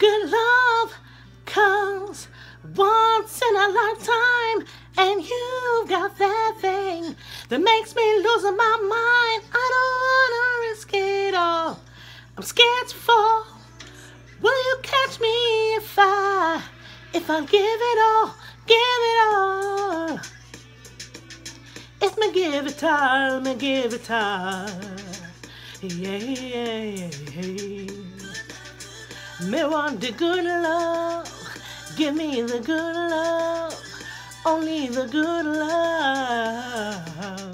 Good love comes once in a lifetime, and you've got that thing that makes me lose my mind. I don't wanna risk it all. I'm scared to fall. Will you catch me if I, if I give it all, give it all? If me give it all, me give it all. Yeah, yeah, yeah. Me want the good love. Give me the good love. Only the good love.